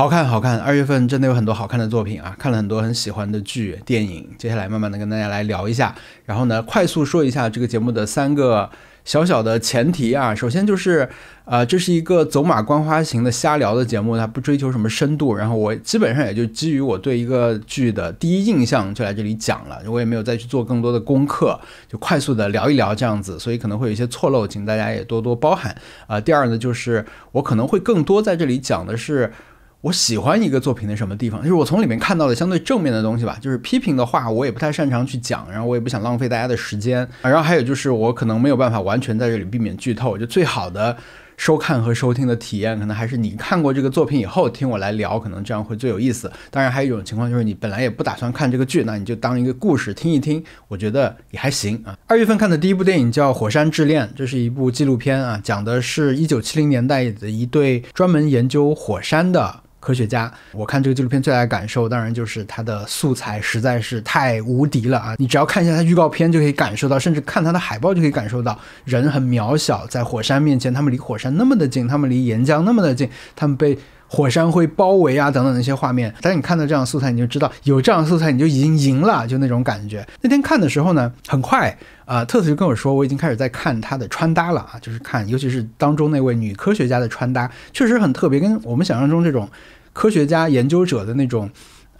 好看，好看。二月份真的有很多好看的作品啊，看了很多很喜欢的剧、电影。接下来慢慢的跟大家来聊一下，然后呢，快速说一下这个节目的三个小小的前提啊。首先就是，呃，这是一个走马观花型的瞎聊的节目，它不追求什么深度。然后我基本上也就基于我对一个剧的第一印象就来这里讲了，我也没有再去做更多的功课，就快速的聊一聊这样子，所以可能会有一些错漏，请大家也多多包涵啊。第二呢，就是我可能会更多在这里讲的是。我喜欢一个作品的什么地方，就是我从里面看到的相对正面的东西吧。就是批评的话，我也不太擅长去讲，然后我也不想浪费大家的时间。然后还有就是，我可能没有办法完全在这里避免剧透。就最好的收看和收听的体验，可能还是你看过这个作品以后听我来聊，可能这样会最有意思。当然，还有一种情况就是你本来也不打算看这个剧，那你就当一个故事听一听，我觉得也还行啊。二月份看的第一部电影叫《火山之恋》，这是一部纪录片啊，讲的是一九七零年代的一对专门研究火山的。科学家，我看这个纪录片最大的感受，当然就是它的素材实在是太无敌了啊！你只要看一下它预告片就可以感受到，甚至看它的海报就可以感受到，人很渺小，在火山面前，他们离火山那么的近，他们离岩浆那么的近，他们被。火山灰包围啊，等等那些画面，但是你看到这样素材，你就知道有这样素材，你就已经赢了，就那种感觉。那天看的时候呢，很快啊，特特就跟我说，我已经开始在看他的穿搭了啊，就是看，尤其是当中那位女科学家的穿搭，确实很特别，跟我们想象中这种科学家研究者的那种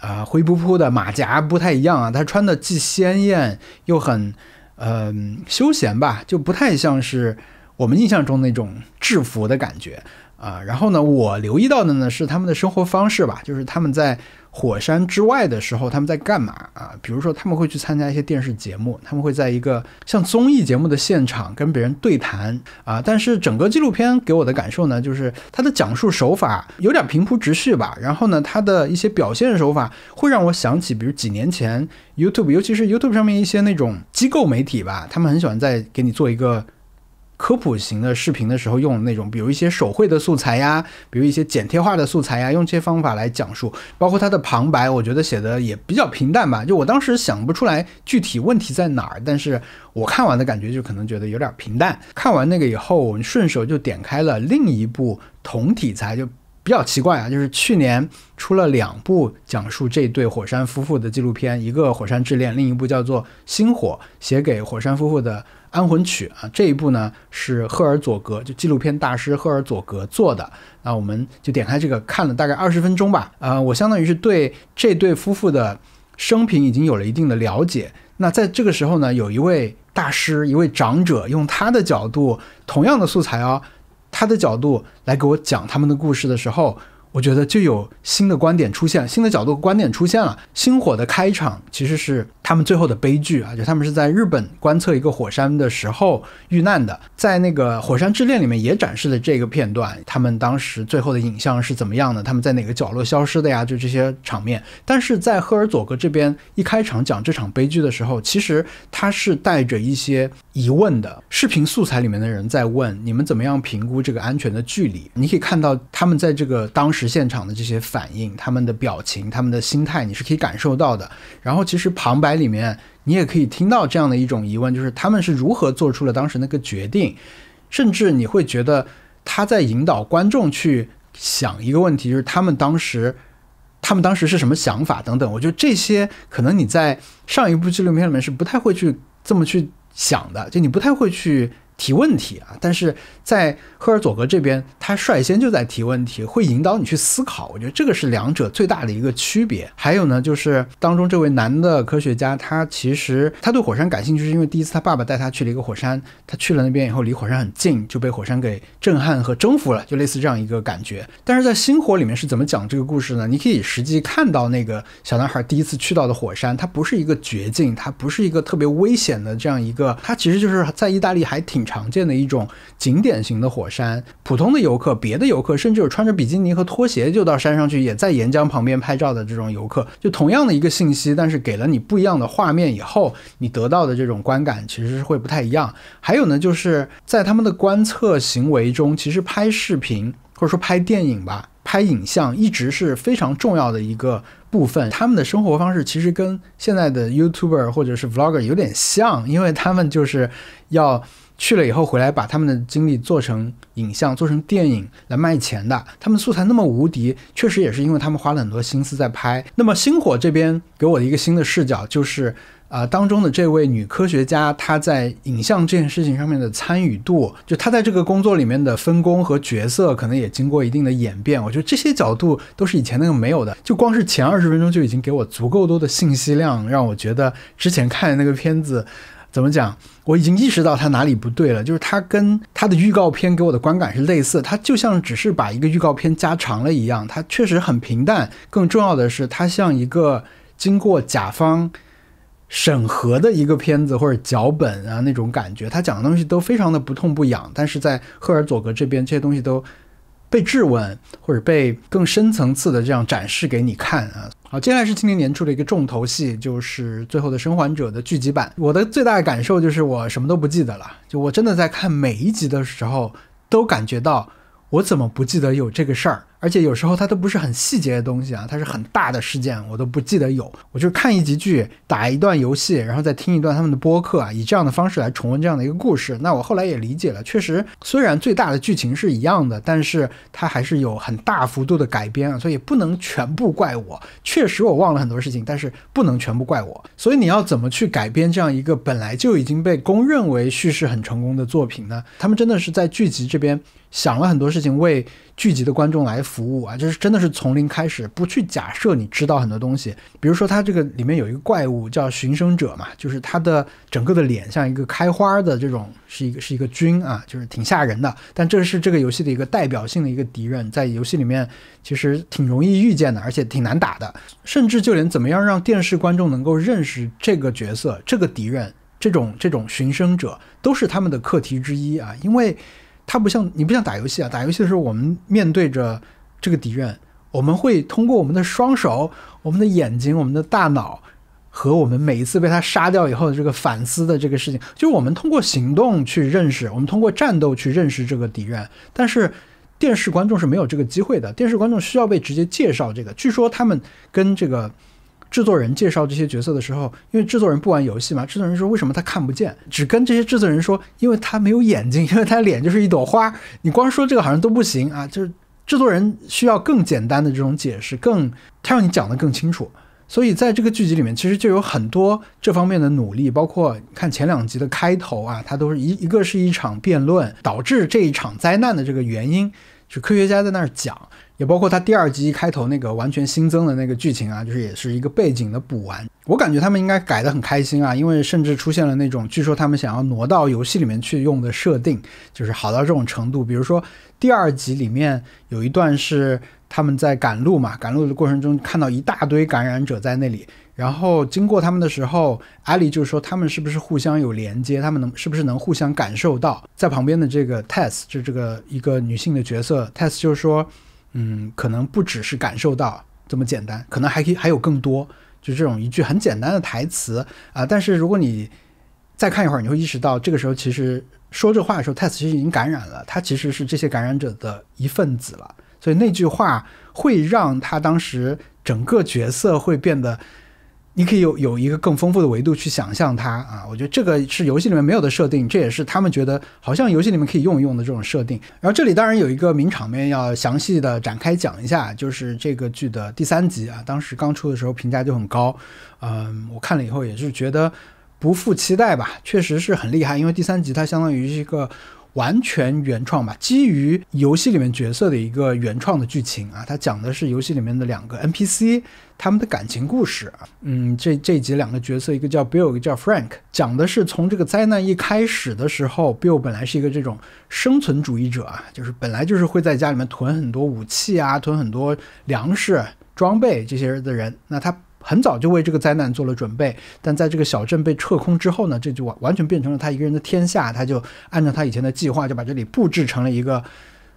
啊灰扑扑的马甲不太一样啊。她穿的既鲜艳又很嗯休闲吧，就不太像是我们印象中那种制服的感觉。啊，然后呢，我留意到的呢是他们的生活方式吧，就是他们在火山之外的时候他们在干嘛啊？比如说他们会去参加一些电视节目，他们会在一个像综艺节目的现场跟别人对谈啊。但是整个纪录片给我的感受呢，就是它的讲述手法有点平铺直叙吧。然后呢，它的一些表现手法会让我想起，比如几年前 YouTube，尤其是 YouTube 上面一些那种机构媒体吧，他们很喜欢在给你做一个。科普型的视频的时候用那种，比如一些手绘的素材呀，比如一些剪贴画的素材呀，用这些方法来讲述。包括它的旁白，我觉得写的也比较平淡吧。就我当时想不出来具体问题在哪儿，但是我看完的感觉就可能觉得有点平淡。看完那个以后，我们顺手就点开了另一部同题材，就比较奇怪啊，就是去年出了两部讲述这对火山夫妇的纪录片，一个《火山之恋》，另一部叫做《星火》，写给火山夫妇的。安魂曲啊，这一部呢是赫尔佐格，就纪录片大师赫尔佐格做的。那我们就点开这个看了大概二十分钟吧。呃，我相当于是对这对夫妇的生平已经有了一定的了解。那在这个时候呢，有一位大师，一位长者，用他的角度，同样的素材啊，他的角度来给我讲他们的故事的时候。我觉得就有新的观点出现，新的角度观点出现了。星火的开场其实是他们最后的悲剧啊，就他们是在日本观测一个火山的时候遇难的，在那个《火山之恋》里面也展示了这个片段，他们当时最后的影像是怎么样的？他们在哪个角落消失的呀？就这些场面。但是在赫尔佐格这边一开场讲这场悲剧的时候，其实他是带着一些疑问的。视频素材里面的人在问你们怎么样评估这个安全的距离？你可以看到他们在这个当时。实现场的这些反应，他们的表情，他们的心态，你是可以感受到的。然后，其实旁白里面，你也可以听到这样的一种疑问，就是他们是如何做出了当时那个决定，甚至你会觉得他在引导观众去想一个问题，就是他们当时，他们当时是什么想法等等。我觉得这些可能你在上一部纪录片里面是不太会去这么去想的，就你不太会去。提问题啊，但是在赫尔佐格这边，他率先就在提问题，会引导你去思考。我觉得这个是两者最大的一个区别。还有呢，就是当中这位男的科学家，他其实他对火山感兴趣，是因为第一次他爸爸带他去了一个火山，他去了那边以后，离火山很近，就被火山给震撼和征服了，就类似这样一个感觉。但是在星火里面是怎么讲这个故事呢？你可以实际看到那个小男孩第一次去到的火山，它不是一个绝境，它不是一个特别危险的这样一个，它其实就是在意大利还挺。常见的一种景点型的火山，普通的游客、别的游客，甚至有穿着比基尼和拖鞋就到山上去，也在岩浆旁边拍照的这种游客，就同样的一个信息，但是给了你不一样的画面以后，你得到的这种观感其实是会不太一样。还有呢，就是在他们的观测行为中，其实拍视频或者说拍电影吧，拍影像一直是非常重要的一个部分。他们的生活方式其实跟现在的 YouTuber 或者是 Vlogger 有点像，因为他们就是要。去了以后回来把他们的经历做成影像、做成电影来卖钱的。他们素材那么无敌，确实也是因为他们花了很多心思在拍。那么星火这边给我的一个新的视角就是。啊，当中的这位女科学家，她在影像这件事情上面的参与度，就她在这个工作里面的分工和角色，可能也经过一定的演变。我觉得这些角度都是以前那个没有的。就光是前二十分钟就已经给我足够多的信息量，让我觉得之前看的那个片子，怎么讲，我已经意识到它哪里不对了。就是它跟它的预告片给我的观感是类似，它就像只是把一个预告片加长了一样，它确实很平淡。更重要的是，它像一个经过甲方。审核的一个片子或者脚本啊，那种感觉，他讲的东西都非常的不痛不痒，但是在赫尔佐格这边，这些东西都被质问或者被更深层次的这样展示给你看啊。好，接下来是今年年初的一个重头戏，就是《最后的生还者》的剧集版。我的最大的感受就是我什么都不记得了，就我真的在看每一集的时候都感觉到。我怎么不记得有这个事儿？而且有时候它都不是很细节的东西啊，它是很大的事件，我都不记得有。我就看一集剧，打一段游戏，然后再听一段他们的播客啊，以这样的方式来重温这样的一个故事。那我后来也理解了，确实虽然最大的剧情是一样的，但是它还是有很大幅度的改编啊，所以不能全部怪我。确实我忘了很多事情，但是不能全部怪我。所以你要怎么去改编这样一个本来就已经被公认为叙事很成功的作品呢？他们真的是在剧集这边。想了很多事情为聚集的观众来服务啊，就是真的是从零开始，不去假设你知道很多东西。比如说，它这个里面有一个怪物叫寻生者嘛，就是它的整个的脸像一个开花的这种，是一个是一个菌啊，就是挺吓人的。但这是这个游戏的一个代表性的一个敌人，在游戏里面其实挺容易遇见的，而且挺难打的。甚至就连怎么样让电视观众能够认识这个角色、这个敌人、这种这种寻生者，都是他们的课题之一啊，因为。它不像你不像打游戏啊，打游戏的时候我们面对着这个敌人，我们会通过我们的双手、我们的眼睛、我们的大脑和我们每一次被他杀掉以后的这个反思的这个事情，就是我们通过行动去认识，我们通过战斗去认识这个敌人。但是电视观众是没有这个机会的，电视观众需要被直接介绍这个。据说他们跟这个。制作人介绍这些角色的时候，因为制作人不玩游戏嘛，制作人说为什么他看不见？只跟这些制作人说，因为他没有眼睛，因为他脸就是一朵花。你光说这个好像都不行啊，就是制作人需要更简单的这种解释，更他让你讲得更清楚。所以在这个剧集里面，其实就有很多这方面的努力，包括看前两集的开头啊，它都是一一个是一场辩论，导致这一场灾难的这个原因，是科学家在那儿讲。也包括他第二集一开头那个完全新增的那个剧情啊，就是也是一个背景的补完。我感觉他们应该改得很开心啊，因为甚至出现了那种据说他们想要挪到游戏里面去用的设定，就是好到这种程度。比如说第二集里面有一段是他们在赶路嘛，赶路的过程中看到一大堆感染者在那里，然后经过他们的时候，艾莉就是说他们是不是互相有连接，他们能是不是能互相感受到？在旁边的这个 Tess 就这个一个女性的角色，Tess 就是说。嗯，可能不只是感受到这么简单，可能还可以还有更多，就这种一句很简单的台词啊。但是如果你再看一会儿，你会意识到，这个时候其实说这话的时候，泰斯其实已经感染了，他其实是这些感染者的一份子了。所以那句话会让他当时整个角色会变得。你可以有有一个更丰富的维度去想象它啊，我觉得这个是游戏里面没有的设定，这也是他们觉得好像游戏里面可以用一用的这种设定。然后这里当然有一个名场面要详细的展开讲一下，就是这个剧的第三集啊，当时刚出的时候评价就很高，嗯，我看了以后也是觉得不负期待吧，确实是很厉害，因为第三集它相当于是一个。完全原创吧，基于游戏里面角色的一个原创的剧情啊，它讲的是游戏里面的两个 NPC 他们的感情故事啊。嗯，这这集两个角色，一个叫 Bill，一个叫 Frank，讲的是从这个灾难一开始的时候，Bill 本来是一个这种生存主义者啊，就是本来就是会在家里面囤很多武器啊，囤很多粮食装备这些的人，那他。很早就为这个灾难做了准备，但在这个小镇被撤空之后呢，这就完完全变成了他一个人的天下。他就按照他以前的计划，就把这里布置成了一个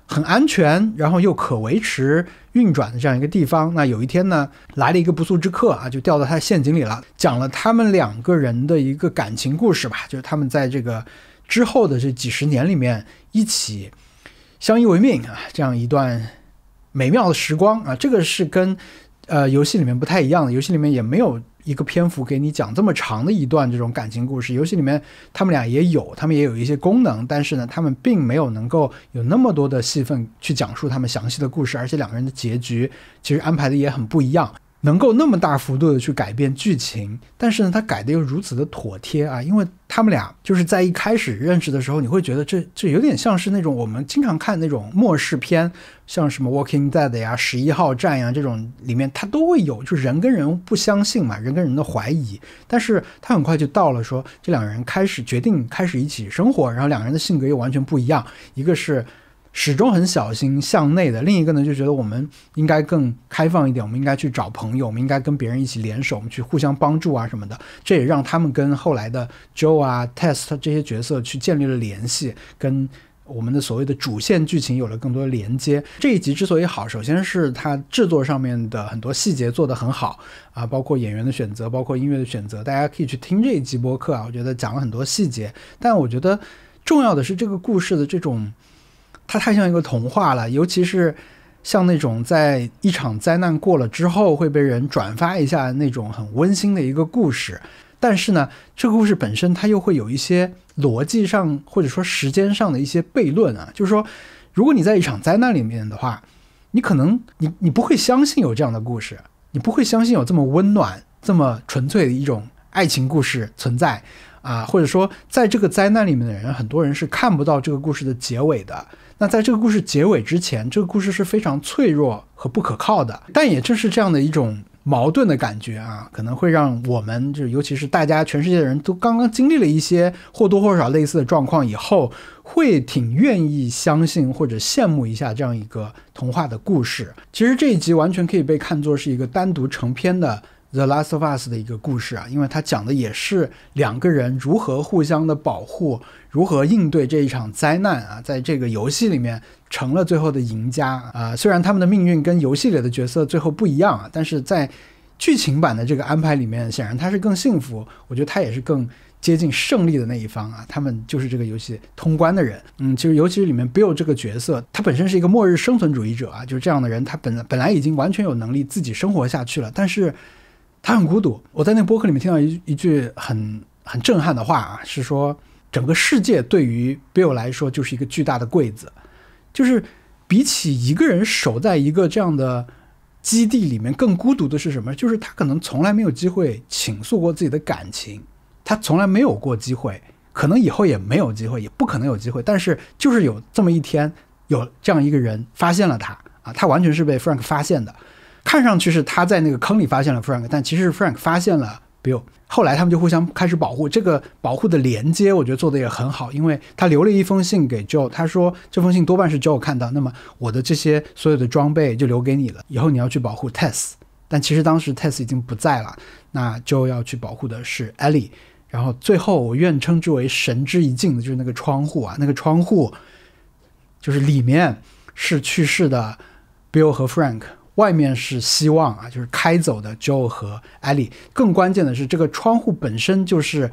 很安全，然后又可维持运转的这样一个地方。那有一天呢，来了一个不速之客啊，就掉到他陷阱里了，讲了他们两个人的一个感情故事吧，就是他们在这个之后的这几十年里面一起相依为命啊，这样一段美妙的时光啊，这个是跟。呃，游戏里面不太一样的，游戏里面也没有一个篇幅给你讲这么长的一段这种感情故事。游戏里面他们俩也有，他们也有一些功能，但是呢，他们并没有能够有那么多的戏份去讲述他们详细的故事，而且两个人的结局其实安排的也很不一样。能够那么大幅度的去改变剧情，但是呢，他改的又如此的妥帖啊！因为他们俩就是在一开始认识的时候，你会觉得这这有点像是那种我们经常看那种末世片，像什么《Walking Dead》呀、《十一号站》呀这种里面，它都会有，就是人跟人不相信嘛，人跟人的怀疑。但是他很快就到了说，这两个人开始决定开始一起生活，然后两个人的性格又完全不一样，一个是。始终很小心向内的，另一个呢就觉得我们应该更开放一点，我们应该去找朋友，我们应该跟别人一起联手，我们去互相帮助啊什么的。这也让他们跟后来的 Joe 啊、Test 这些角色去建立了联系，跟我们的所谓的主线剧情有了更多的连接。这一集之所以好，首先是它制作上面的很多细节做得很好啊，包括演员的选择，包括音乐的选择，大家可以去听这一集播客啊，我觉得讲了很多细节。但我觉得重要的是这个故事的这种。它太像一个童话了，尤其是像那种在一场灾难过了之后会被人转发一下那种很温馨的一个故事。但是呢，这个故事本身它又会有一些逻辑上或者说时间上的一些悖论啊。就是说，如果你在一场灾难里面的话，你可能你你不会相信有这样的故事，你不会相信有这么温暖、这么纯粹的一种爱情故事存在啊，或者说在这个灾难里面的人，很多人是看不到这个故事的结尾的。那在这个故事结尾之前，这个故事是非常脆弱和不可靠的。但也正是这样的一种矛盾的感觉啊，可能会让我们，就尤其是大家全世界的人都刚刚经历了一些或多或少类似的状况以后，会挺愿意相信或者羡慕一下这样一个童话的故事。其实这一集完全可以被看作是一个单独成篇的。The Last of Us 的一个故事啊，因为它讲的也是两个人如何互相的保护，如何应对这一场灾难啊，在这个游戏里面成了最后的赢家啊。虽然他们的命运跟游戏里的角色最后不一样啊，但是在剧情版的这个安排里面，显然他是更幸福。我觉得他也是更接近胜利的那一方啊。他们就是这个游戏通关的人。嗯，其实尤其是里面 Bill 这个角色，他本身是一个末日生存主义者啊，就是这样的人，他本来本来已经完全有能力自己生活下去了，但是。他很孤独。我在那个播客里面听到一一句很很震撼的话啊，是说整个世界对于 Bill 来说就是一个巨大的柜子，就是比起一个人守在一个这样的基地里面，更孤独的是什么？就是他可能从来没有机会倾诉过自己的感情，他从来没有过机会，可能以后也没有机会，也不可能有机会。但是就是有这么一天，有这样一个人发现了他啊，他完全是被 Frank 发现的。看上去是他在那个坑里发现了 Frank，但其实是 Frank 发现了 Bill。后来他们就互相开始保护，这个保护的连接，我觉得做的也很好，因为他留了一封信给 Joe，他说这封信多半是 Joe 看到，那么我的这些所有的装备就留给你了，以后你要去保护 Tess。但其实当时 Tess 已经不在了，那 Joe 要去保护的是 Ellie。然后最后我愿称之为神之一镜的就是那个窗户啊，那个窗户就是里面是去世的 Bill 和 Frank。外面是希望啊，就是开走的 Joe 和 Ellie。更关键的是，这个窗户本身就是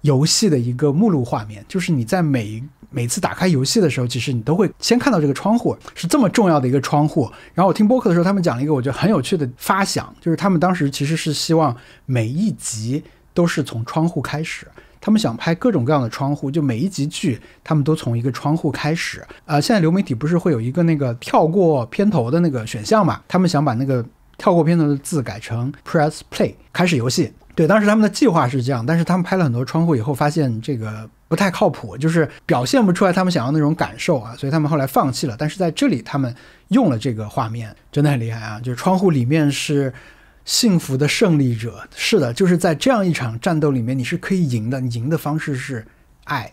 游戏的一个目录画面，就是你在每每次打开游戏的时候，其实你都会先看到这个窗户，是这么重要的一个窗户。然后我听播客的时候，他们讲了一个我觉得很有趣的发想，就是他们当时其实是希望每一集都是从窗户开始。他们想拍各种各样的窗户，就每一集剧，他们都从一个窗户开始。呃，现在流媒体不是会有一个那个跳过片头的那个选项嘛？他们想把那个跳过片头的字改成 Press Play，开始游戏。对，当时他们的计划是这样，但是他们拍了很多窗户以后，发现这个不太靠谱，就是表现不出来他们想要那种感受啊，所以他们后来放弃了。但是在这里，他们用了这个画面，真的很厉害啊！就是窗户里面是。幸福的胜利者是的，就是在这样一场战斗里面，你是可以赢的。你赢的方式是爱，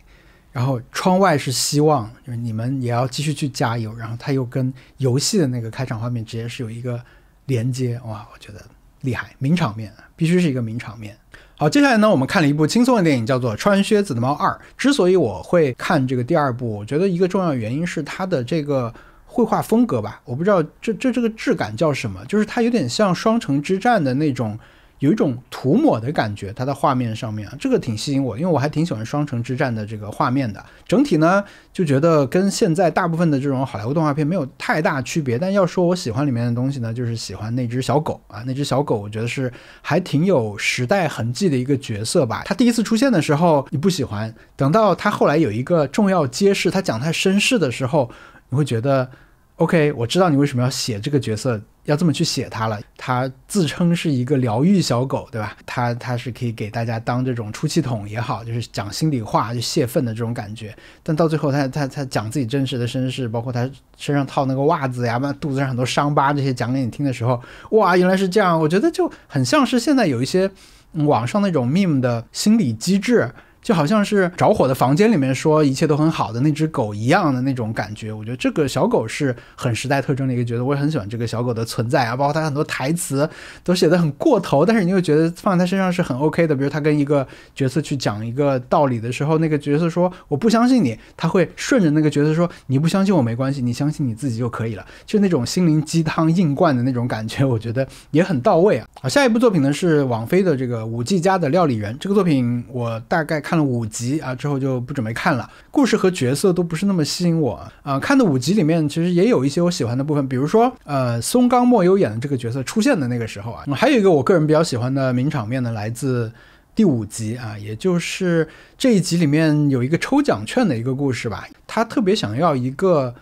然后窗外是希望，就是你们也要继续去加油。然后他又跟游戏的那个开场画面直接是有一个连接，哇，我觉得厉害，名场面，必须是一个名场面。好，接下来呢，我们看了一部轻松的电影，叫做《穿靴子的猫二》。之所以我会看这个第二部，我觉得一个重要原因是它的这个。绘画风格吧，我不知道这这这个质感叫什么，就是它有点像《双城之战》的那种有一种涂抹的感觉，它的画面上面啊，这个挺吸引我，因为我还挺喜欢《双城之战》的这个画面的。整体呢，就觉得跟现在大部分的这种好莱坞动画片没有太大区别。但要说我喜欢里面的东西呢，就是喜欢那只小狗啊，那只小狗我觉得是还挺有时代痕迹的一个角色吧。它第一次出现的时候你不喜欢，等到它后来有一个重要揭示，它讲它身世的时候，你会觉得。OK，我知道你为什么要写这个角色，要这么去写他了。他自称是一个疗愈小狗，对吧？他他是可以给大家当这种出气筒也好，就是讲心里话就泄愤的这种感觉。但到最后，他他他讲自己真实的身世，包括他身上套那个袜子呀，肚子上很多伤疤这些讲给你听的时候，哇，原来是这样！我觉得就很像是现在有一些网上那种 meme 的心理机制。就好像是着火的房间里面说一切都很好的那只狗一样的那种感觉，我觉得这个小狗是很时代特征的一个角色，我也很喜欢这个小狗的存在啊，包括它很多台词都写的很过头，但是你又觉得放在它身上是很 OK 的。比如他跟一个角色去讲一个道理的时候，那个角色说我不相信你，他会顺着那个角色说你不相信我没关系，你相信你自己就可以了，就那种心灵鸡汤硬灌的那种感觉，我觉得也很到位啊。好，下一部作品呢是网飞的这个五 G 家的料理人，这个作品我大概看。看了五集啊之后就不准备看了，故事和角色都不是那么吸引我啊。看的五集里面其实也有一些我喜欢的部分，比如说呃松冈莫优演的这个角色出现的那个时候啊，还有一个我个人比较喜欢的名场面呢，来自第五集啊，也就是这一集里面有一个抽奖券的一个故事吧，他特别想要一个。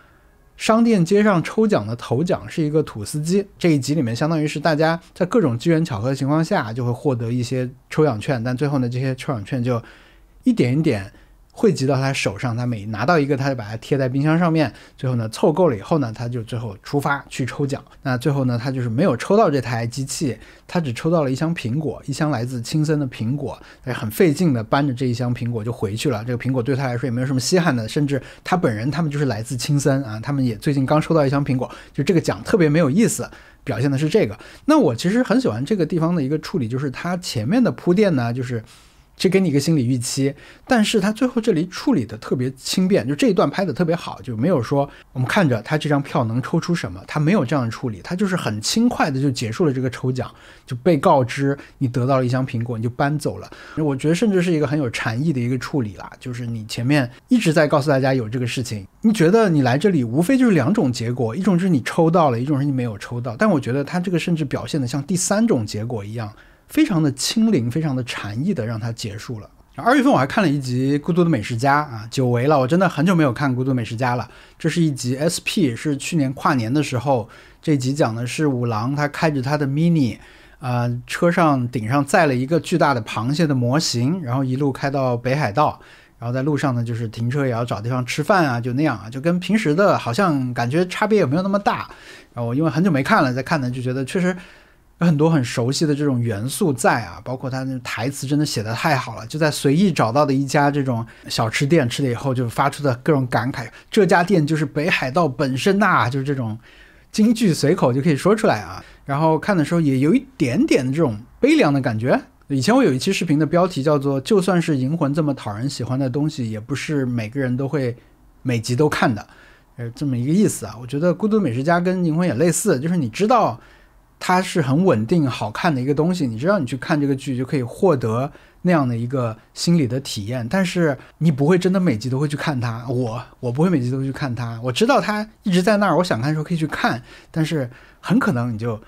商店街上抽奖的头奖是一个土司机。这一集里面，相当于是大家在各种机缘巧合的情况下，就会获得一些抽奖券，但最后呢，这些抽奖券就一点一点。汇集到他手上，他每拿到一个，他就把它贴在冰箱上面。最后呢，凑够了以后呢，他就最后出发去抽奖。那最后呢，他就是没有抽到这台机器，他只抽到了一箱苹果，一箱来自青森的苹果。他很费劲的搬着这一箱苹果就回去了。这个苹果对他来说也没有什么稀罕的，甚至他本人他们就是来自青森啊，他们也最近刚收到一箱苹果，就这个奖特别没有意思，表现的是这个。那我其实很喜欢这个地方的一个处理，就是他前面的铺垫呢，就是。这给你一个心理预期，但是他最后这里处理的特别轻便，就这一段拍的特别好，就没有说我们看着他这张票能抽出什么，他没有这样处理，他就是很轻快的就结束了这个抽奖，就被告知你得到了一箱苹果，你就搬走了。我觉得甚至是一个很有禅意的一个处理啦，就是你前面一直在告诉大家有这个事情，你觉得你来这里无非就是两种结果，一种是你抽到了，一种是你没有抽到，但我觉得他这个甚至表现的像第三种结果一样。非常的轻灵，非常的禅意的让它结束了。二月份我还看了一集《孤独的美食家》啊，久违了，我真的很久没有看《孤独美食家》了。这是一集 SP，是去年跨年的时候，这集讲的是五郎他开着他的 Mini，呃，车上顶上载了一个巨大的螃蟹的模型，然后一路开到北海道，然后在路上呢就是停车也要找地方吃饭啊，就那样啊，就跟平时的好像感觉差别也没有那么大。然后我因为很久没看了，在看呢就觉得确实。有很多很熟悉的这种元素在啊，包括他那台词真的写的太好了。就在随意找到的一家这种小吃店吃了以后，就发出的各种感慨。这家店就是北海道本身呐，就是这种京剧随口就可以说出来啊。然后看的时候也有一点点的这种悲凉的感觉。以前我有一期视频的标题叫做“就算是银魂这么讨人喜欢的东西，也不是每个人都会每集都看的”，呃，这么一个意思啊。我觉得《孤独美食家》跟银魂也类似，就是你知道。它是很稳定、好看的一个东西，你知道，你去看这个剧就可以获得那样的一个心理的体验，但是你不会真的每集都会去看它。我我不会每集都去看它，我知道它一直在那儿，我想看的时候可以去看，但是很可能你就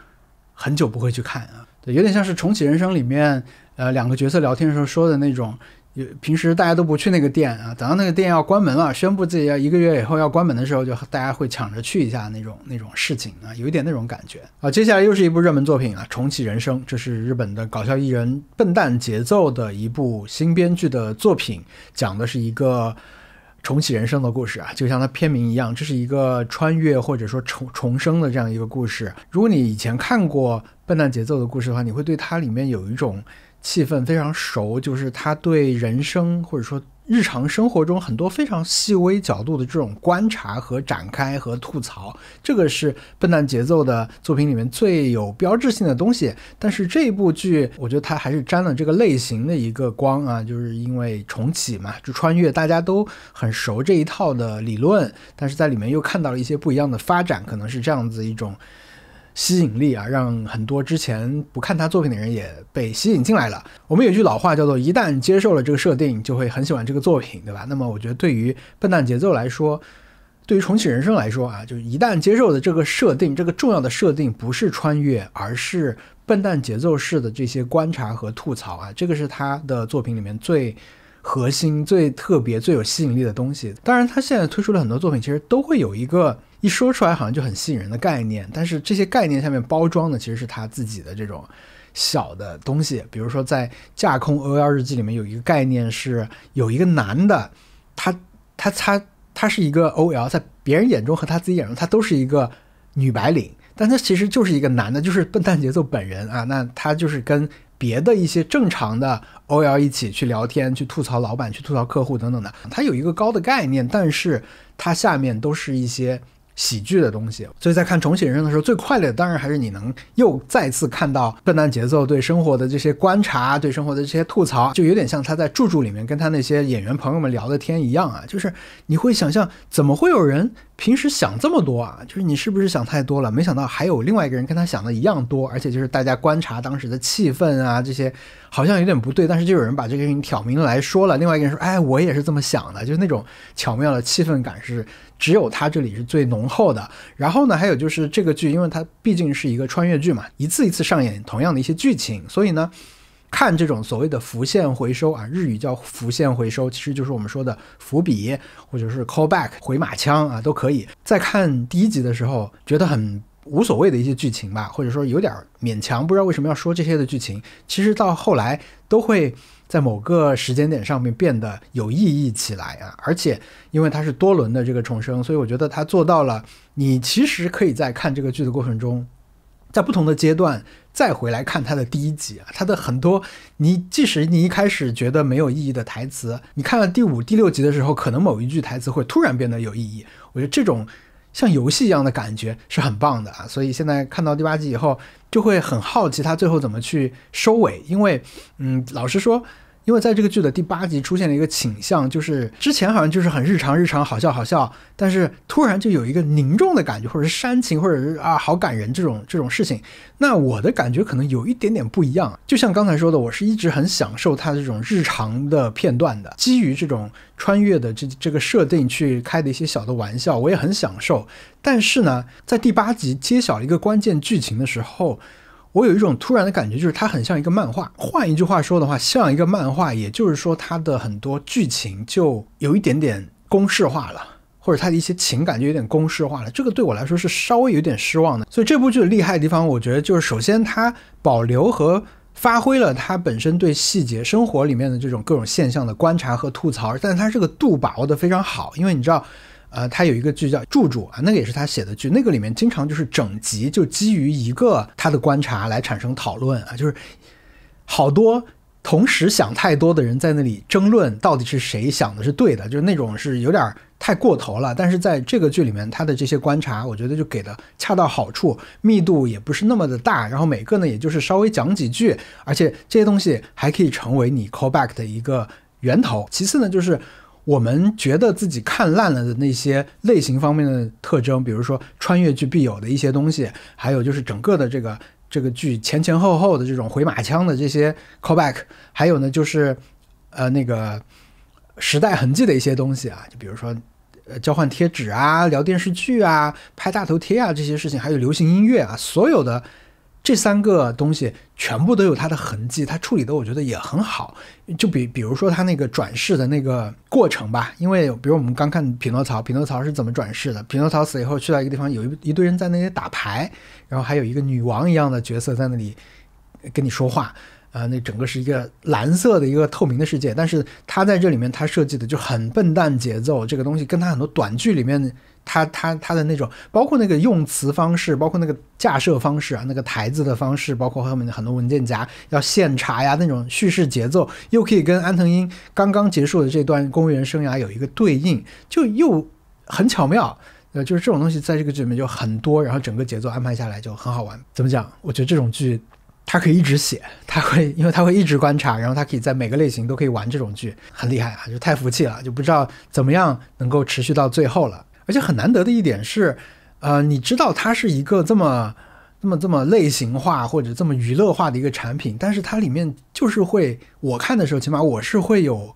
很久不会去看啊。对，有点像是重启人生里面，呃，两个角色聊天的时候说的那种。有平时大家都不去那个店啊，等到那个店要关门了，宣布自己要一个月以后要关门的时候，就大家会抢着去一下那种那种事情啊，有一点那种感觉啊。接下来又是一部热门作品啊，《重启人生》，这是日本的搞笑艺人笨蛋节奏的一部新编剧的作品，讲的是一个重启人生的故事啊，就像它片名一样，这是一个穿越或者说重重生的这样一个故事。如果你以前看过笨蛋节奏的故事的话，你会对它里面有一种。气氛非常熟，就是他对人生或者说日常生活中很多非常细微角度的这种观察和展开和吐槽，这个是笨蛋节奏的作品里面最有标志性的东西。但是这部剧，我觉得它还是沾了这个类型的一个光啊，就是因为重启嘛，就穿越，大家都很熟这一套的理论，但是在里面又看到了一些不一样的发展，可能是这样子一种。吸引力啊，让很多之前不看他作品的人也被吸引进来了。我们有句老话叫做“一旦接受了这个设定，就会很喜欢这个作品”，对吧？那么我觉得对于笨蛋节奏来说，对于重启人生来说啊，就是一旦接受的这个设定，这个重要的设定不是穿越，而是笨蛋节奏式的这些观察和吐槽啊，这个是他的作品里面最核心、最特别、最有吸引力的东西。当然，他现在推出了很多作品，其实都会有一个。一说出来好像就很吸引人的概念，但是这些概念下面包装的其实是他自己的这种小的东西。比如说在《架空 OL 日记》里面有一个概念是有一个男的，他他他他是一个 OL，在别人眼中和他自己眼中他都是一个女白领，但他其实就是一个男的，就是笨蛋节奏本人啊。那他就是跟别的一些正常的 OL 一起去聊天、去吐槽老板、去吐槽客户等等的。它有一个高的概念，但是它下面都是一些。喜剧的东西，所以在看重启人生的时候，最快乐的当然还是你能又再次看到笨蛋节奏对生活的这些观察，对生活的这些吐槽，就有点像他在住住里面跟他那些演员朋友们聊的天一样啊，就是你会想象怎么会有人。平时想这么多啊，就是你是不是想太多了？没想到还有另外一个人跟他想的一样多，而且就是大家观察当时的气氛啊，这些好像有点不对，但是就有人把这个事情挑明来说了。另外一个人说：“哎，我也是这么想的。”就是那种巧妙的气氛感是只有它这里是最浓厚的。然后呢，还有就是这个剧，因为它毕竟是一个穿越剧嘛，一次一次上演同样的一些剧情，所以呢。看这种所谓的浮现回收啊，日语叫浮现回收，其实就是我们说的伏笔或者是 callback 回马枪啊，都可以。在看第一集的时候，觉得很无所谓的一些剧情吧，或者说有点勉强，不知道为什么要说这些的剧情，其实到后来都会在某个时间点上面变得有意义起来啊。而且因为它是多轮的这个重生，所以我觉得它做到了，你其实可以在看这个剧的过程中。在不同的阶段再回来看它的第一集啊，它的很多你即使你一开始觉得没有意义的台词，你看了第五、第六集的时候，可能某一句台词会突然变得有意义。我觉得这种像游戏一样的感觉是很棒的啊，所以现在看到第八集以后，就会很好奇他最后怎么去收尾，因为嗯，老实说。因为在这个剧的第八集出现了一个倾向，就是之前好像就是很日常日常好笑好笑，但是突然就有一个凝重的感觉，或者是煽情，或者是啊好感人这种 这种事情。那我的感觉可能有一点点不一样，就像刚才说的，我是一直很享受它这种日常的片段的，基于这种穿越的这这个设定去开的一些小的玩笑，我也很享受。但是呢，在第八集揭晓了一个关键剧情的时候。我有一种突然的感觉，就是它很像一个漫画。换一句话说的话，像一个漫画，也就是说它的很多剧情就有一点点公式化了，或者它的一些情感就有点公式化了。这个对我来说是稍微有点失望的。所以这部剧的厉害的地方，我觉得就是首先它保留和发挥了它本身对细节生活里面的这种各种现象的观察和吐槽，但是它这个度把握的非常好，因为你知道。呃，他有一个剧叫《住住》啊，那个也是他写的剧，那个里面经常就是整集就基于一个他的观察来产生讨论啊，就是好多同时想太多的人在那里争论到底是谁想的是对的，就是那种是有点太过头了。但是在这个剧里面，他的这些观察，我觉得就给的恰到好处，密度也不是那么的大，然后每个呢也就是稍微讲几句，而且这些东西还可以成为你 callback 的一个源头。其次呢，就是。我们觉得自己看烂了的那些类型方面的特征，比如说穿越剧必有的一些东西，还有就是整个的这个这个剧前前后后的这种回马枪的这些 callback，还有呢就是呃那个时代痕迹的一些东西啊，就比如说呃交换贴纸啊、聊电视剧啊、拍大头贴啊这些事情，还有流行音乐啊，所有的。这三个东西全部都有它的痕迹，它处理的我觉得也很好。就比比如说它那个转世的那个过程吧，因为比如我们刚看匹诺曹，匹诺曹是怎么转世的？匹诺曹死以后去到一个地方，有一一堆人在那里打牌，然后还有一个女王一样的角色在那里跟你说话。啊，那整个是一个蓝色的一个透明的世界，但是他在这里面他设计的就很笨蛋节奏，这个东西跟他很多短剧里面他他他的那种，包括那个用词方式，包括那个架设方式啊，那个台子的方式，包括后面的很多文件夹要现查呀，那种叙事节奏又可以跟安藤英刚刚结束的这段公务员生涯有一个对应，就又很巧妙。呃，就是这种东西在这个剧里面就很多，然后整个节奏安排下来就很好玩。怎么讲？我觉得这种剧。他可以一直写，他会，因为他会一直观察，然后他可以在每个类型都可以玩这种剧，很厉害啊，就太服气了，就不知道怎么样能够持续到最后了。而且很难得的一点是，呃，你知道它是一个这么这么这么类型化或者这么娱乐化的一个产品，但是它里面就是会，我看的时候，起码我是会有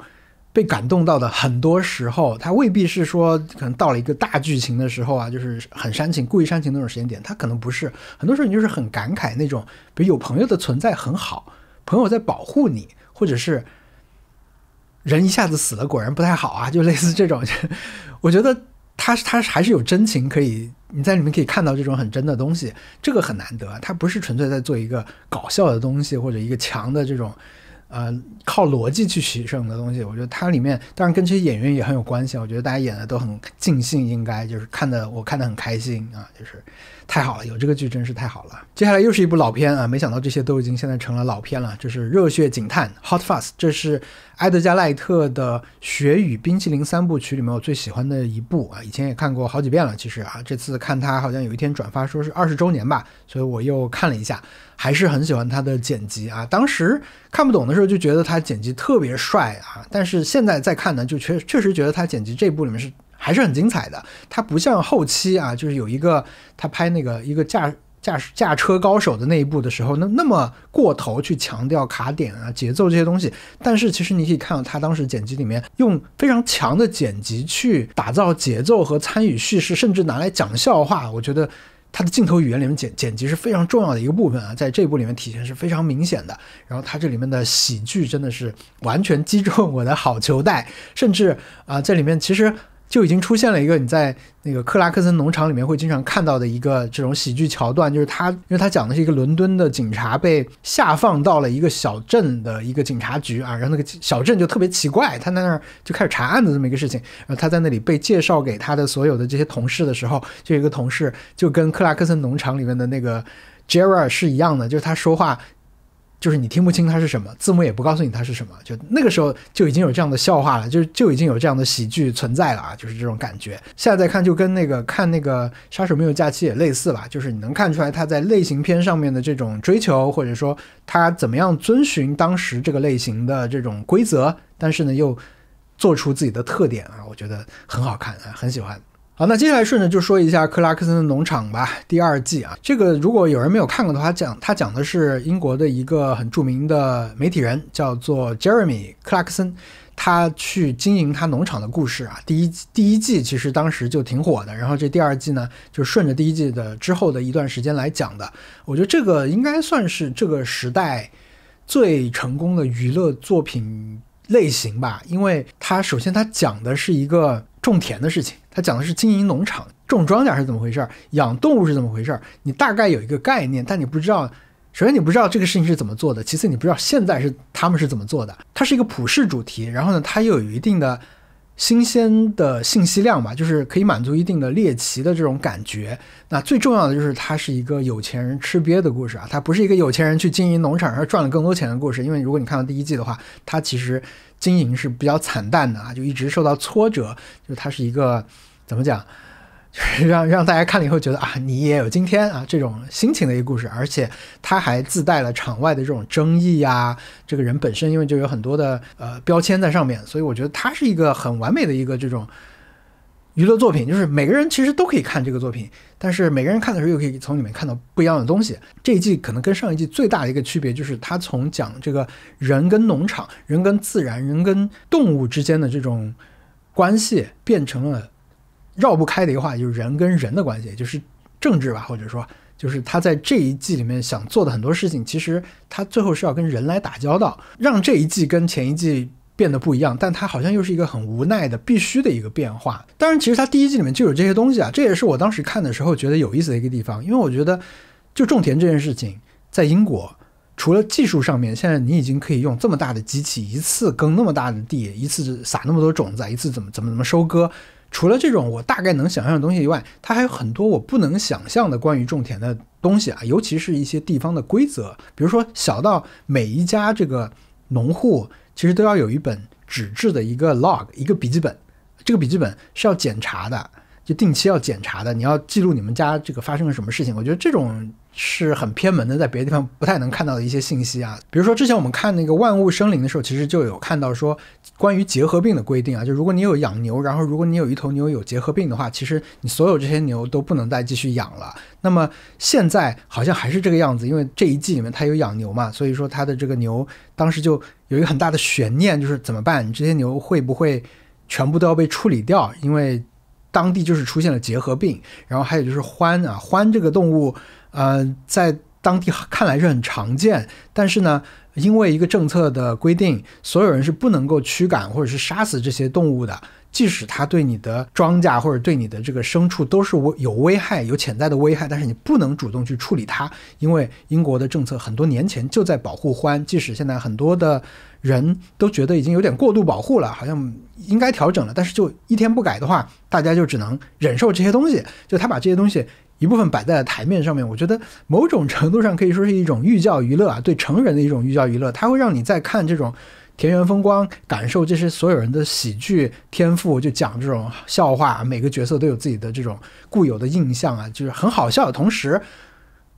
被感动到的。很多时候，它未必是说可能到了一个大剧情的时候啊，就是很煽情、故意煽情那种时间点，它可能不是。很多时候你就是很感慨那种，比如有朋友的存在很好，朋友在保护你，或者是人一下子死了，果然不太好啊，就类似这种。我觉得他他还是有真情可以。你在里面可以看到这种很真的东西，这个很难得。他不是纯粹在做一个搞笑的东西，或者一个强的这种，呃，靠逻辑去取胜的东西。我觉得它里面当然跟这些演员也很有关系。我觉得大家演的都很尽兴，应该就是看的我看的很开心啊，就是太好了，有这个剧真是太好了。接下来又是一部老片啊，没想到这些都已经现在成了老片了。这是《热血警探》（Hot Fuzz），这是。埃德加·赖特的《雪与冰淇淋》三部曲里面，我最喜欢的一部啊，以前也看过好几遍了。其实啊，这次看他好像有一天转发说是二十周年吧，所以我又看了一下，还是很喜欢他的剪辑啊。当时看不懂的时候就觉得他剪辑特别帅啊，但是现在再看呢，就确确实觉得他剪辑这部里面是还是很精彩的。他不像后期啊，就是有一个他拍那个一个驾。驾驶驾车高手的那一部的时候，那那么过头去强调卡点啊、节奏这些东西，但是其实你可以看到他当时剪辑里面用非常强的剪辑去打造节奏和参与叙事，甚至拿来讲笑话。我觉得它的镜头语言里面剪剪辑是非常重要的一个部分啊，在这部里面体现是非常明显的。然后它这里面的喜剧真的是完全击中我的好球带，甚至啊，这里面其实。就已经出现了一个你在那个克拉克森农场里面会经常看到的一个这种喜剧桥段，就是他，因为他讲的是一个伦敦的警察被下放到了一个小镇的一个警察局啊，然后那个小镇就特别奇怪，他在那儿就开始查案子这么一个事情，然后他在那里被介绍给他的所有的这些同事的时候，就有一个同事就跟克拉克森农场里面的那个 Jera 是一样的，就是他说话。就是你听不清它是什么，字幕也不告诉你它是什么，就那个时候就已经有这样的笑话了，就就已经有这样的喜剧存在了啊，就是这种感觉。现在再看，就跟那个看那个《杀手没有假期》也类似吧，就是你能看出来他在类型片上面的这种追求，或者说他怎么样遵循当时这个类型的这种规则，但是呢又做出自己的特点啊，我觉得很好看啊，很喜欢。好，那接下来顺着就说一下克拉克森的农场吧。第二季啊，这个如果有人没有看过的话，讲他讲的是英国的一个很著名的媒体人，叫做 Jeremy 克拉克森，他去经营他农场的故事啊。第一第一季其实当时就挺火的，然后这第二季呢，就顺着第一季的之后的一段时间来讲的。我觉得这个应该算是这个时代最成功的娱乐作品类型吧，因为它首先它讲的是一个。种田的事情，讲的是经营农场、种庄稼是怎么回事儿，养动物是怎么回事儿。你大概有一个概念，但你不知道，首先你不知道这个事情是怎么做的，其次你不知道现在是他们是怎么做的。它是一个普世主题，然后呢，它又有一定的新鲜的信息量吧，就是可以满足一定的猎奇的这种感觉。那最重要的就是它是一个有钱人吃瘪的故事啊，它不是一个有钱人去经营农场而赚了更多钱的故事。因为如果你看到第一季的话，它其实。经营是比较惨淡的啊，就一直受到挫折。就是它是一个怎么讲，就是让让大家看了以后觉得啊，你也有今天啊这种心情的一个故事。而且它还自带了场外的这种争议呀。这个人本身因为就有很多的呃标签在上面，所以我觉得它是一个很完美的一个这种。娱乐作品就是每个人其实都可以看这个作品，但是每个人看的时候又可以从里面看到不一样的东西。这一季可能跟上一季最大的一个区别就是，它从讲这个人跟农场、人跟自然、人跟动物之间的这种关系，变成了绕不开的一个话题，就是人跟人的关系，就是政治吧，或者说就是他在这一季里面想做的很多事情，其实他最后是要跟人来打交道，让这一季跟前一季。变得不一样，但它好像又是一个很无奈的必须的一个变化。当然，其实它第一季里面就有这些东西啊，这也是我当时看的时候觉得有意思的一个地方。因为我觉得，就种田这件事情，在英国，除了技术上面，现在你已经可以用这么大的机器一次耕那么大的地，一次撒那么多种子，一次怎么怎么怎么收割。除了这种我大概能想象的东西以外，它还有很多我不能想象的关于种田的东西啊，尤其是一些地方的规则，比如说小到每一家这个农户。其实都要有一本纸质的一个 log，一个笔记本，这个笔记本是要检查的。就定期要检查的，你要记录你们家这个发生了什么事情。我觉得这种。是很偏门的，在别的地方不太能看到的一些信息啊。比如说，之前我们看那个万物生灵的时候，其实就有看到说关于结核病的规定啊。就如果你有养牛，然后如果你有一头牛有结核病的话，其实你所有这些牛都不能再继续养了。那么现在好像还是这个样子，因为这一季里面它有养牛嘛，所以说它的这个牛当时就有一个很大的悬念，就是怎么办？你这些牛会不会全部都要被处理掉？因为当地就是出现了结核病，然后还有就是獾啊，獾这个动物。呃，在当地看来是很常见，但是呢，因为一个政策的规定，所有人是不能够驱赶或者是杀死这些动物的，即使它对你的庄稼或者对你的这个牲畜都是危有危害、有潜在的危害，但是你不能主动去处理它，因为英国的政策很多年前就在保护獾，即使现在很多的人都觉得已经有点过度保护了，好像应该调整了，但是就一天不改的话，大家就只能忍受这些东西，就他把这些东西。一部分摆在台面上面，我觉得某种程度上可以说是一种寓教于乐啊，对成人的一种寓教于乐。它会让你在看这种田园风光，感受这些所有人的喜剧天赋，就讲这种笑话，每个角色都有自己的这种固有的印象啊，就是很好笑的同时，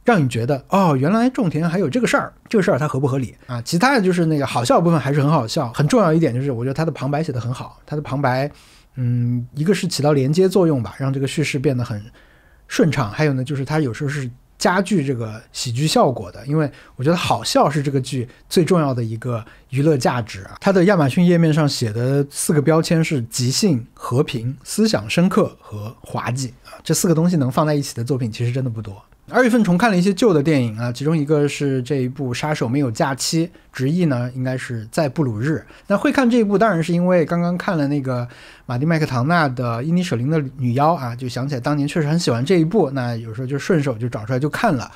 让你觉得哦，原来种田还有这个事儿，这个事儿它合不合理啊？其他的就是那个好笑部分还是很好笑。很重要一点就是，我觉得它的旁白写的很好，它的旁白，嗯，一个是起到连接作用吧，让这个叙事变得很。顺畅，还有呢，就是它有时候是加剧这个喜剧效果的，因为我觉得好笑是这个剧最重要的一个娱乐价值啊。它的亚马逊页面上写的四个标签是即兴、和平、思想深刻和滑稽啊，这四个东西能放在一起的作品其实真的不多。二月份重看了一些旧的电影啊，其中一个是这一部《杀手没有假期》，直译呢应该是在布鲁日。那会看这一部，当然是因为刚刚看了那个马蒂麦克唐纳的《伊尼舍林的女妖》啊，就想起来当年确实很喜欢这一部。那有时候就顺手就找出来就看了。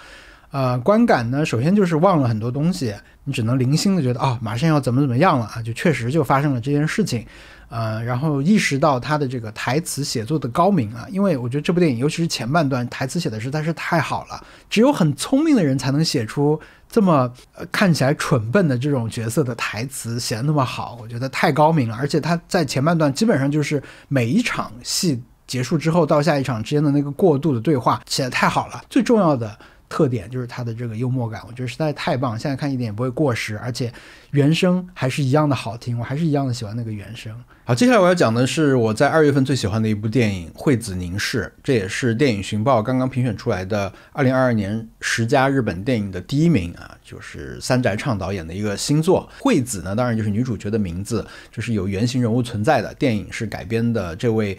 呃，观感呢，首先就是忘了很多东西，你只能零星的觉得啊，马上要怎么怎么样了啊，就确实就发生了这件事情。呃，然后意识到他的这个台词写作的高明啊，因为我觉得这部电影，尤其是前半段台词写的实在是太好了，只有很聪明的人才能写出这么呃看起来蠢笨的这种角色的台词写的那么好，我觉得太高明了。而且他在前半段基本上就是每一场戏结束之后到下一场之间的那个过渡的对话写的太好了。最重要的。特点就是它的这个幽默感，我觉得实在太棒，现在看一点也不会过时，而且原声还是一样的好听，我还是一样的喜欢那个原声。好，接下来我要讲的是我在二月份最喜欢的一部电影《惠子凝视》，这也是电影寻报刚刚评选出来的二零二二年十佳日本电影的第一名啊，就是三宅唱导演的一个新作。惠子呢，当然就是女主角的名字，就是有原型人物存在的。电影是改编的这位。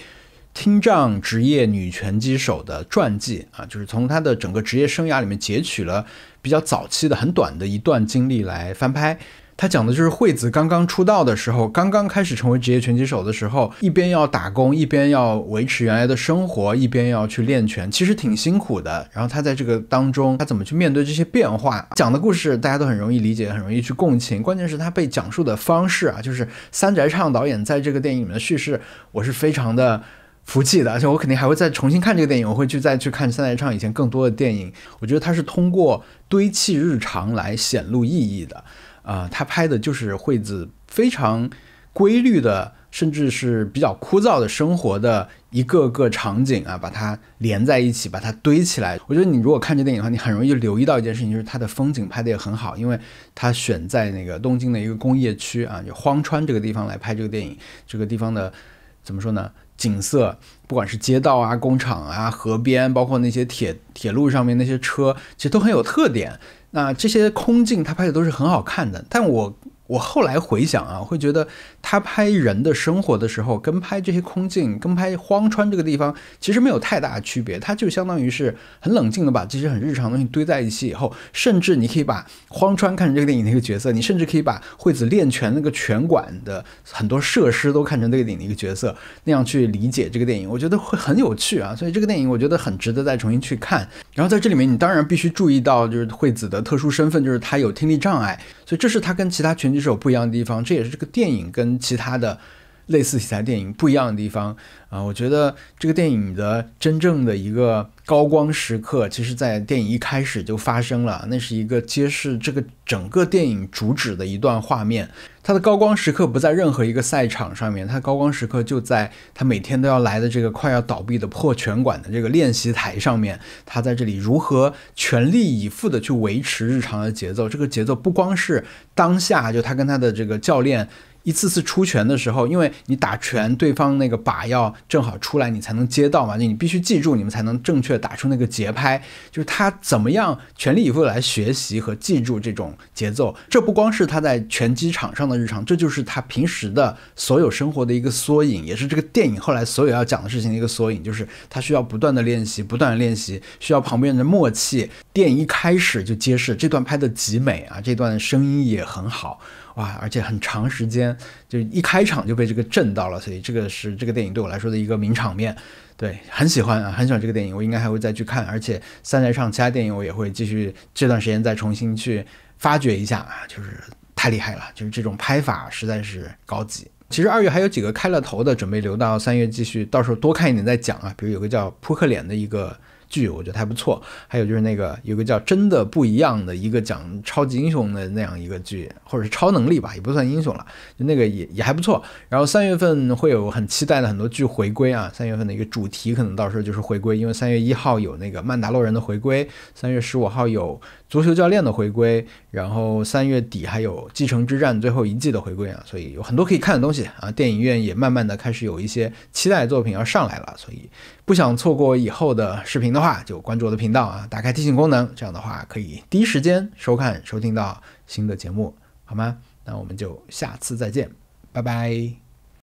听障职业女拳击手的传记啊，就是从她的整个职业生涯里面截取了比较早期的很短的一段经历来翻拍。他讲的就是惠子刚刚出道的时候，刚刚开始成为职业拳击手的时候，一边要打工，一边要维持原来的生活，一边要去练拳，其实挺辛苦的。然后他在这个当中，他怎么去面对这些变化？讲的故事大家都很容易理解，很容易去共情。关键是他被讲述的方式啊，就是三宅唱导演在这个电影里面的叙事，我是非常的。服气的，而且我肯定还会再重新看这个电影，我会去再去看三代唱以前更多的电影。我觉得他是通过堆砌日常来显露意义的，啊，他拍的就是惠子非常规律的，甚至是比较枯燥的生活的一个个场景啊，把它连在一起，把它堆起来。我觉得你如果看这电影的话，你很容易留意到一件事情，就是它的风景拍的也很好，因为它选在那个东京的一个工业区啊，就荒川这个地方来拍这个电影，这个地方的怎么说呢？景色，不管是街道啊、工厂啊、河边，包括那些铁铁路上面那些车，其实都很有特点。那这些空镜，他拍的都是很好看的。但我。我后来回想啊，会觉得他拍人的生活的时候，跟拍这些空镜，跟拍荒川这个地方，其实没有太大的区别。他就相当于是很冷静的把这些很日常的东西堆在一起以后，甚至你可以把荒川看成这个电影的一个角色，你甚至可以把惠子练拳那个拳馆的很多设施都看成这个电影的一个角色，那样去理解这个电影，我觉得会很有趣啊。所以这个电影我觉得很值得再重新去看。然后在这里面，你当然必须注意到就是惠子的特殊身份，就是她有听力障碍，所以这是她跟其他拳击。手不一样的地方，这也是这个电影跟其他的类似题材电影不一样的地方啊。我觉得这个电影的真正的一个高光时刻，其实在电影一开始就发生了，那是一个揭示这个整个电影主旨的一段画面。它的高光时刻不在任何一个赛场上面，它高光时刻就在他每天都要来的这个快要倒闭的破拳馆的这个练习台上面。他在这里如何全力以赴的去维持日常的节奏？这个节奏不光是当下，就他跟他的这个教练。一次次出拳的时候，因为你打拳，对方那个靶要正好出来，你才能接到嘛。你必须记住，你们才能正确打出那个节拍。就是他怎么样全力以赴来学习和记住这种节奏。这不光是他在拳击场上的日常，这就是他平时的所有生活的一个缩影，也是这个电影后来所有要讲的事情的一个缩影。就是他需要不断的练习，不断的练习，需要旁边的默契。电影一开始就揭示这段拍的极美啊，这段声音也很好。哇，而且很长时间，就一开场就被这个震到了，所以这个是这个电影对我来说的一个名场面，对，很喜欢啊，很喜欢这个电影，我应该还会再去看，而且三台上其他电影我也会继续这段时间再重新去发掘一下啊，就是太厉害了，就是这种拍法实在是高级。其实二月还有几个开了头的，准备留到三月继续，到时候多看一点再讲啊，比如有个叫扑克脸的一个。剧我觉得还不错，还有就是那个有个叫《真的不一样的》一个讲超级英雄的那样一个剧，或者是超能力吧，也不算英雄了，就那个也也还不错。然后三月份会有很期待的很多剧回归啊，三月份的一个主题可能到时候就是回归，因为三月一号有那个曼达洛人的回归，三月十五号有。足球教练的回归，然后三月底还有《继承之战》最后一季的回归啊，所以有很多可以看的东西啊。电影院也慢慢的开始有一些期待作品要上来了，所以不想错过以后的视频的话，就关注我的频道啊，打开提醒功能，这样的话可以第一时间收看收听到新的节目，好吗？那我们就下次再见，拜拜。